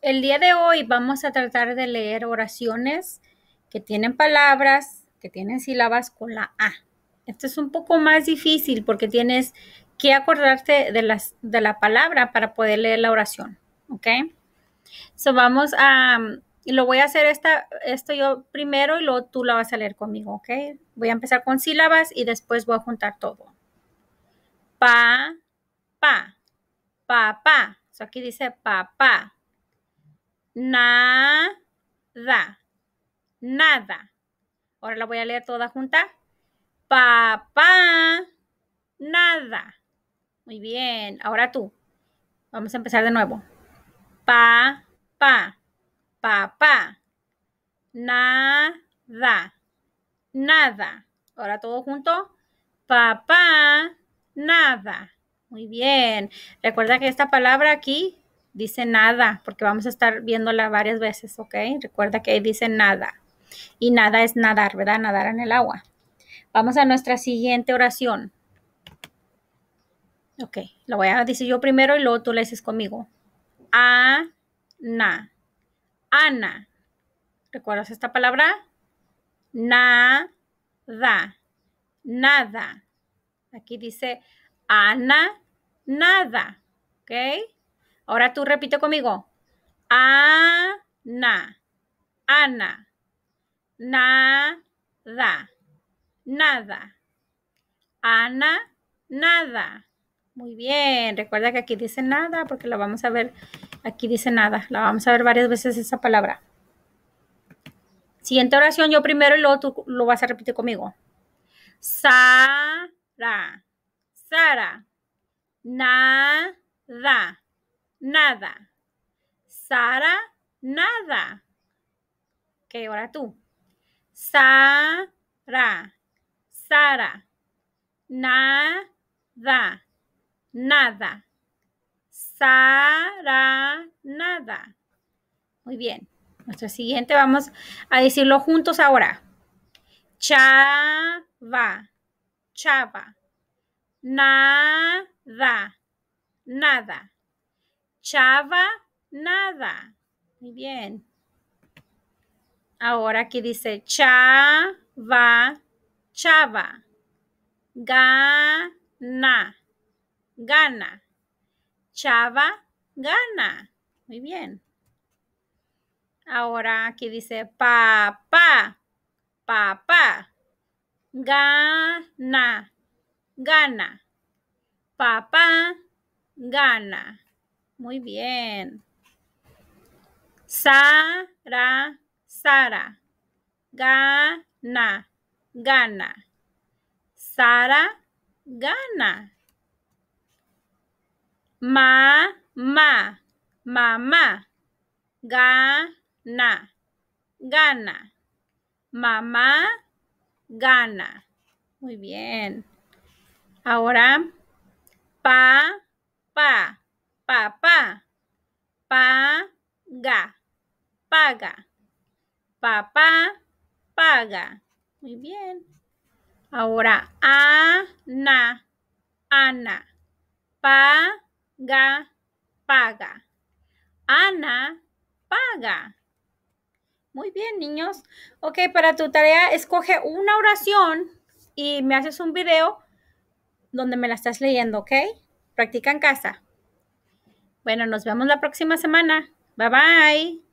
El día de hoy vamos a tratar de leer oraciones que tienen palabras, que tienen sílabas con la A. Esto es un poco más difícil porque tienes que acordarte de, las, de la palabra para poder leer la oración. ¿Ok? So vamos a, lo voy a hacer esta, esto yo primero y luego tú la vas a leer conmigo, ¿ok? Voy a empezar con sílabas y después voy a juntar todo. Pa, pa, pa, pa. So aquí dice papá. Nada, nada. Ahora la voy a leer toda junta. Papá, nada. Muy bien. Ahora tú. Vamos a empezar de nuevo. Pa, pa, papá. Nada, nada. Ahora todo junto. Papá, nada. Muy bien. Recuerda que esta palabra aquí dice nada, porque vamos a estar viéndola varias veces, ¿ok? Recuerda que dice nada. Y nada es nadar, ¿verdad? Nadar en el agua. Vamos a nuestra siguiente oración. Ok, lo voy a decir yo primero y luego tú le dices conmigo. Ana. Ana. ¿Recuerdas esta palabra? Nada. Nada. Aquí dice Ana, nada. ¿Ok? Ahora tú repite conmigo. Ana, Ana, nada, nada. Ana, nada. Muy bien. Recuerda que aquí dice nada porque la vamos a ver. Aquí dice nada. La vamos a ver varias veces esa palabra. Siguiente oración, yo primero y luego tú lo vas a repetir conmigo. Sara, Sara, nada nada. Sara, nada. Ok, ahora tú. Sara, Sara, nada, nada. Sara, nada. Muy bien. Nuestro siguiente vamos a decirlo juntos ahora. Chava, chava. Nada, nada. Chava, nada. Muy bien. Ahora aquí dice chava, chava. Gana, gana. Chava, gana. Muy bien. Ahora aquí dice papá, papá. Gana, gana. Papá, gana. Muy bien. Sara, Sara. Gana, gana. Sara, gana. Ma, ma, mamá. Gana, gana. Mamá, gana. Muy bien. Ahora, papá, paga, paga, papá, paga. Muy bien. Ahora, Ana, Ana, paga, paga. Ana, paga. Muy bien, niños. Ok, para tu tarea, escoge una oración y me haces un video donde me la estás leyendo, ¿ok? Practica en casa. Bueno, nos vemos la próxima semana. Bye bye.